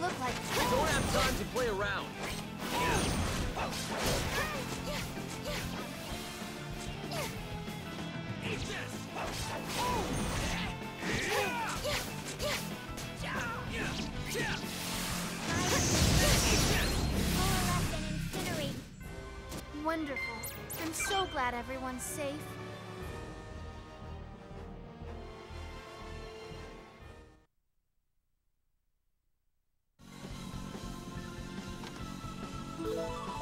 time to play around. Wonderful. I'm so glad everyone's safe. you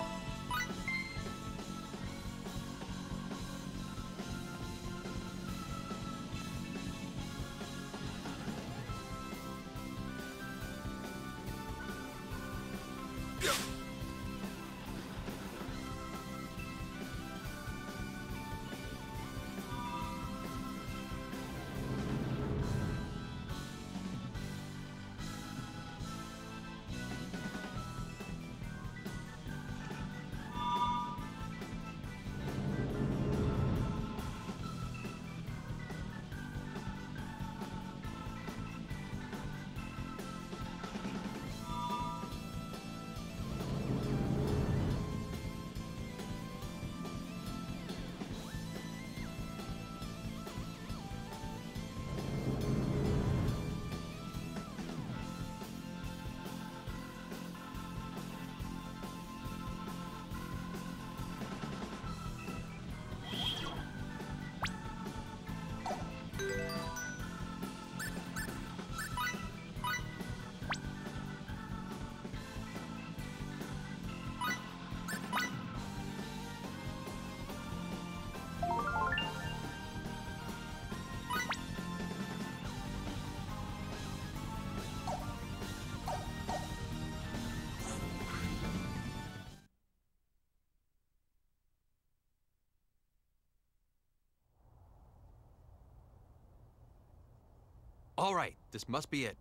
All right, this must be it.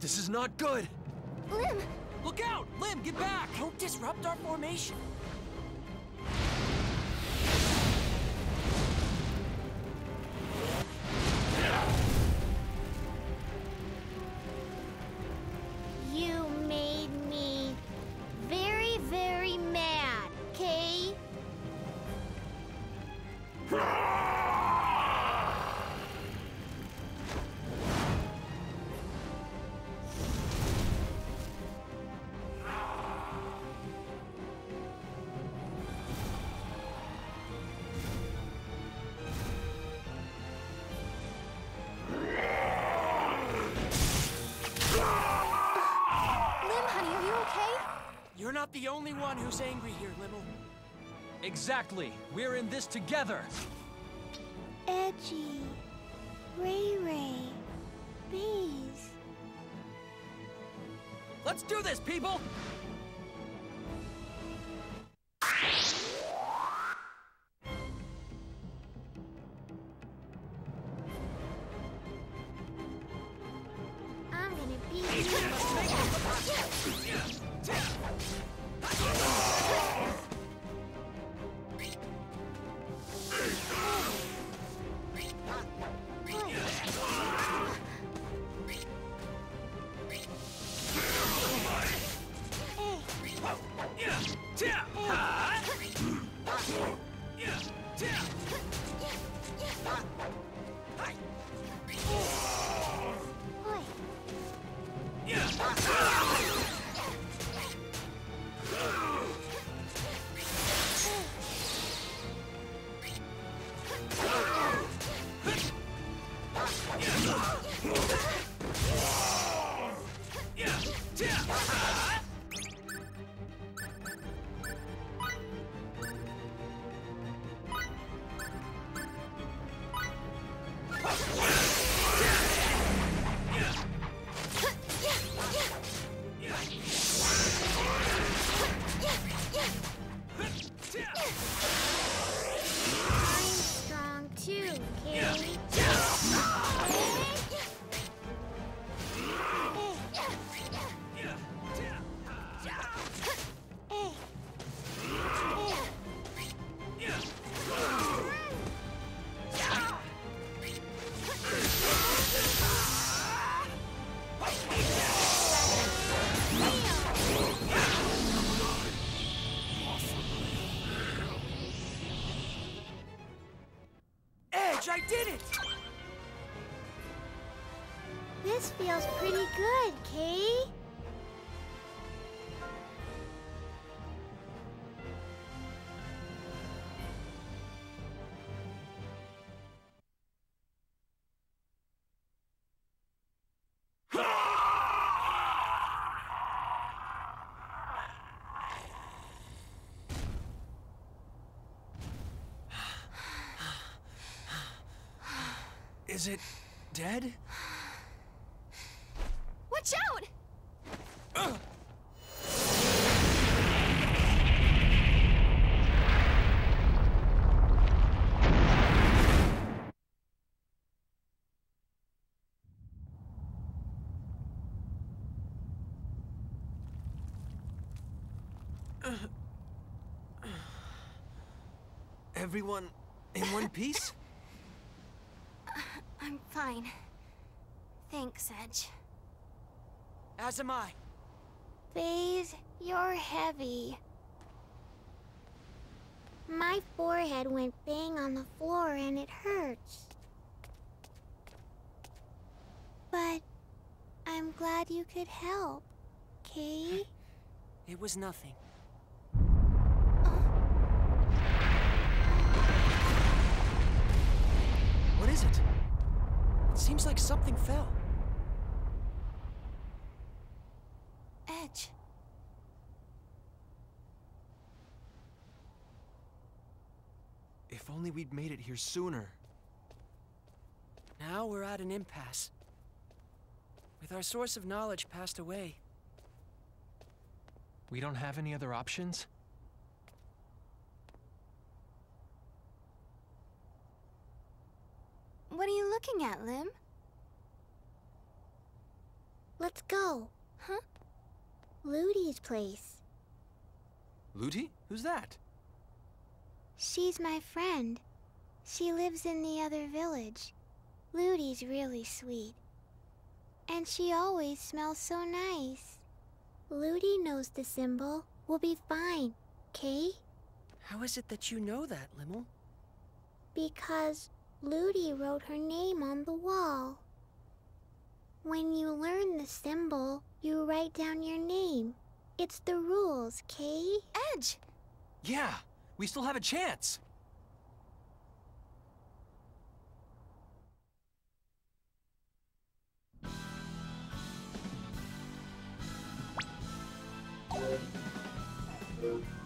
This is not good! Lim! Look out! Lim, get back! Don't disrupt our formation. You're not the only one who's angry here, Lymle. Exactly! We're in this together! Edgy. Ray Ray. Bees. Let's do this, people! Oi. George, I did it! This feels pretty good, Kay. Is it dead? Watch out! Everyone in one piece? Fine. Thanks, Edge. As am I. Faize, you're heavy. My forehead went bang on the floor and it hurts. But I'm glad you could help, Kay. It was nothing. Seems like something fell. Edge. If only we'd made it here sooner. Now we're at an impasse. With our source of knowledge passed away, We don't have any other options? What are you looking at, Lim? Let's go. Huh? Ludi's place. Ludi? Who's that? She's my friend. She lives in the other village. Ludi's really sweet. And she always smells so nice. Ludi knows the symbol. We'll be fine, Kay? how is it that you know that, Lymle? Because Ludi wrote her name on the wall. When you learn the symbol, you write down your name. It's the rules, Kay? Edge! Yeah, we still have a chance. Thank